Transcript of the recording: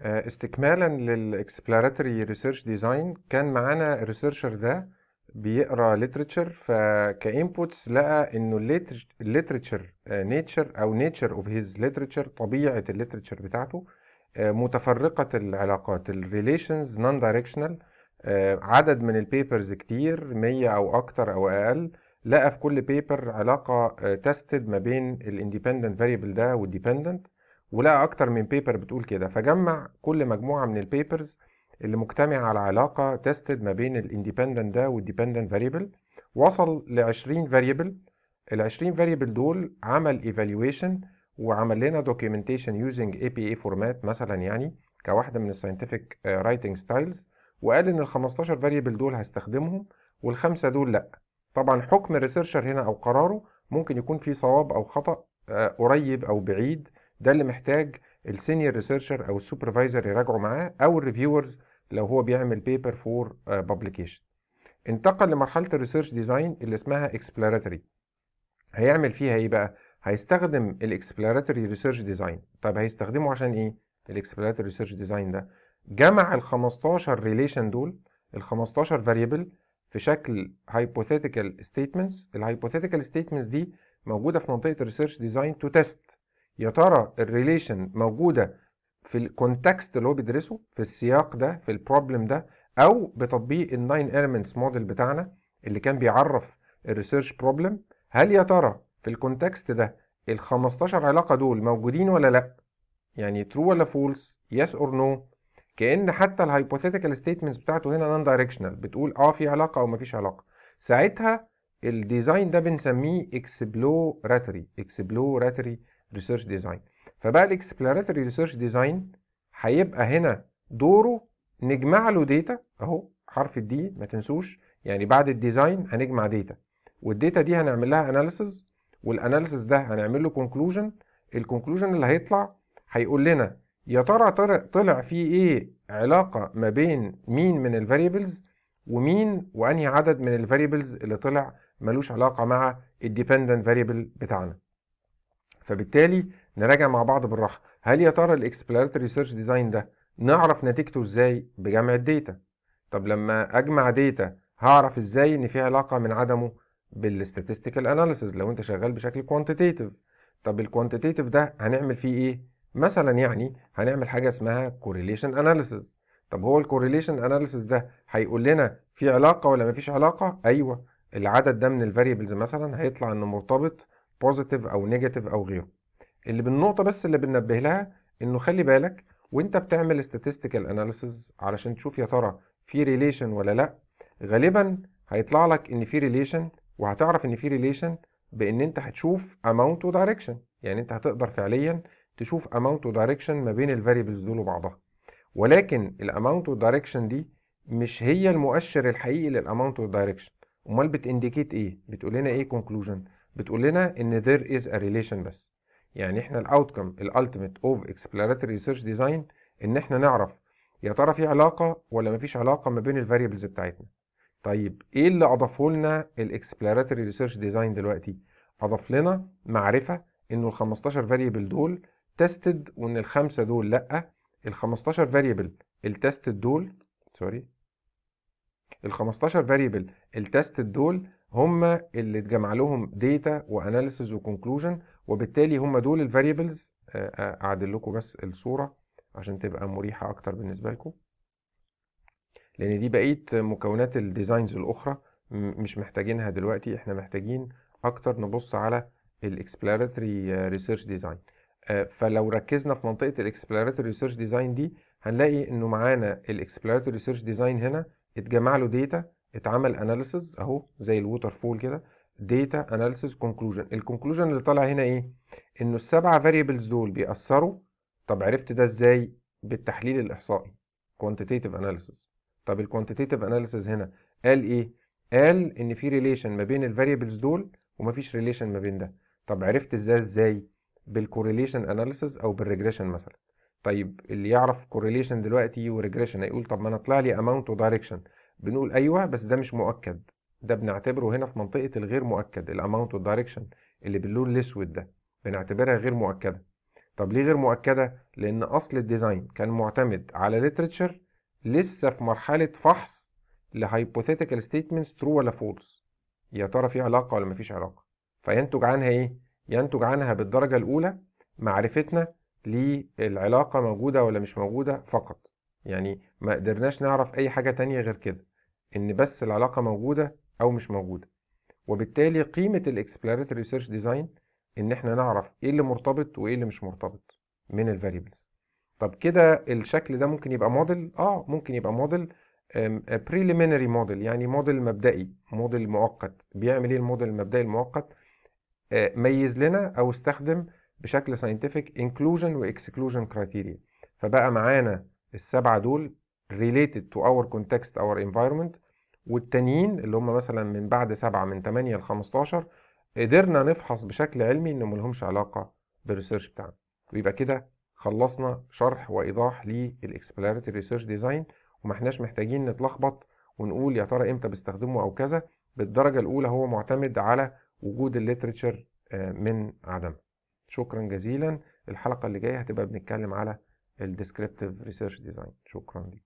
آه، استكمالا لل exploratory research design كان معانا ال researcher ده بيقرأ literature فكانبوتس لقى إنه ال literature nature أو nature of his literature طبيعة ال literature بتاعته آه، متفرقة العلاقات ال relations non-directional عدد من ال papers كتير 100 أو أكتر أو أقل لقى في كل paper علاقة tested ما بين ال independent variable ده وال dependent ولقى أكتر من paper بتقول كده. فجمع كل مجموعة من ال papers اللي مجتمعه على علاقة tested ما بين ال independent ده وال dependent variable وصل ل 20 variable ال 20 variable دول عمل evaluation وعمل لنا documentation using APA format مثلا يعني كواحدة من ال scientific writing styles وقال إن ال 15 variable دول هستخدمهم والخمسة دول لأ. طبعا حكم ال researcher هنا أو قراره ممكن يكون فيه صواب أو خطأ آه، قريب أو بعيد ده اللي محتاج ال senior researcher أو ال supervisor يراجعوا معاه أو ال reviewers لو هو بيعمل paper for publication انتقل لمرحلة ال research design اللي اسمها exploratory هيعمل فيها إيه بقى؟ هيستخدم ال exploratory research design طب هيستخدمه عشان إيه؟ ال exploratory research design ده. جمع ال 15 relation دول ال 15 variable في شكل hypothetical statements. ال hypothetical statements دي موجودة في منطقة ال research design to test يا ترى ال relation موجودة في ال context اللي هو بيدرسه في السياق ده في ال problem ده أو بتطبيق ال nine elements model بتاعنا اللي كان بيعرف ال research problem هل يا ترى في ال context ده ال 15 علاقة دول موجودين ولا لأ؟ يعني true ولا false yes or no كأن حتى ال hypothetical statements بتاعته هنا non-directional بتقول آه في علاقة أو مفيش علاقة. ساعتها ال design ده بنسميه exploratory exploratory research design فبقى ال exploratory research design هيبقى هنا دوره نجمع له data أهو حرف ال D ما تنسوش. يعني بعد ال design هنجمع data وال data دي هنعمل لها analysis وال analysis ده هنعمل له conclusion ال conclusion اللي هيطلع هيقول لنا يا ترى طلع في إيه علاقة ما بين مين من ال variables ومين وأنهي عدد من ال variables اللي طلع ملوش علاقة مع ال dependent variable بتاعنا؟ فبالتالي نراجع مع بعض بالراحة. هل يا ترى ال exploratory research design ده نعرف نتيجته إزاي بجمع ال data؟ طب لما أجمع data هعرف إزاي إن في علاقة من عدمه بال statistical analysis لو أنت شغال بشكل quantitative طب ال quantitative ده هنعمل فيه إيه؟ مثلا يعني هنعمل حاجة اسمها correlation analysis طب هو ال correlation analysis ده هيقول لنا في علاقة ولا مفيش علاقة؟ أيوه. العدد ده من ال variables مثلا هيطلع إنه مرتبط positive أو negative أو غيره. اللي بالنقطة بس اللي بننبه لها إنه خلي بالك وأنت بتعمل statistical analysis علشان تشوف يا ترى في relation ولا لأ غالبا هيطلع لك إن في relation وهتعرف إن في relation بإن أنت هتشوف amount و direction. يعني أنت هتقدر فعليا تشوف amount و direction ما بين ال variables دول وبعضها. ولكن ال amount وال direction دي مش هي المؤشر الحقيقي لل amount وال direction أمال بت indicate إيه؟ بتقول لنا إيه conclusion بتقول لنا إن there is a relation بس. يعني إحنا ال outcome ال ultimate of exploratory research design إن إحنا نعرف يا ترى في علاقة ولا مفيش علاقة ما بين ال variables بتاعتنا. طيب إيه اللي أضافه لنا ال exploratory research design دلوقتي؟ أضاف لنا معرفة انه ال 15 variable دول tested وإن الخمسه دول لأ. ال 15 variable ال tested دول sorry ال 15 variable ال tested دول هم اللي اتجمع لهم data و analysis و conclusion وبالتالي هم دول ال variables أعدل لكم بس الصورة عشان تبقى مريحة أكتر بالنسبة لكم. لأن دي بقية مكونات ال designs الأخرى مش محتاجينها دلوقتي. إحنا محتاجين أكتر نبص على ال exploratory research design فلو ركزنا في منطقة ال exploratory research design دي هنلاقي إنه معانا ال exploratory research design هنا اتجمع له data اتعمل analysis أهو زي ال waterfall كده data analysis conclusion ال conclusion اللي طالع هنا إيه؟ إنه السبعه variables دول بيأثروا. طب عرفت ده إزاي؟ بالتحليل الإحصائي quantitative analysis طب ال quantitative analysis هنا قال إيه؟ قال إن في relation ما بين ال variables دول ومفيش relation ما بين ده. طب عرفت إزاي؟ إزاي بال correlation analysis أو بال regression مثلا. طيب اللي يعرف correlation دلوقتي و regression هيقول طب ما أنا طلع لي amount و direction بنقول أيوه بس ده مش مؤكد. ده بنعتبره هنا في منطقة الغير مؤكد ال amount وال direction اللي باللون الأسود ده بنعتبرها غير مؤكدة. طب ليه غير مؤكدة؟ لأن أصل ال design كان معتمد على literature لسه في مرحلة فحص ل hypothetical statements true ولا false يا ترى في علاقة ولا مفيش علاقة؟ فينتج عنها إيه؟ ينتج عنها بالدرجة الأولى معرفتنا للعلاقة موجودة ولا مش موجودة فقط. يعني ما قدرناش نعرف أي حاجة تانية غير كده إن بس العلاقة موجودة أو مش موجودة. وبالتالي قيمة ال exploratory research design إن إحنا نعرف إيه اللي مرتبط وإيه اللي مش مرتبط من ال variables طب كده الشكل ده ممكن يبقى موديل آه ممكن يبقى model preliminary model يعني موديل مبدئي موديل مؤقت. بيعمل إيه الموديل المبدئي المؤقت؟ آه ميز لنا أو استخدم بشكل scientific inclusion و exclusion criteria فبقى معانا السبعة دول related to our context our environment. والتانيين اللي هم مثلا من بعد سبعة من 8 ل 15 قدرنا نفحص بشكل علمي ان ملهمش علاقة بال research بتاعنا. ويبقى كده خلصنا شرح وإيضاح لل exploratory research design وما إحناش محتاجين نتلخبط ونقول يا ترى إمتى بستخدمه أو كذا. بالدرجة الأولى هو معتمد على وجود ال literature من عدمه شكرا جزيلا. الحلقة اللي جاية هتبقى بنتكلم على ال descriptive research design شكرا لكم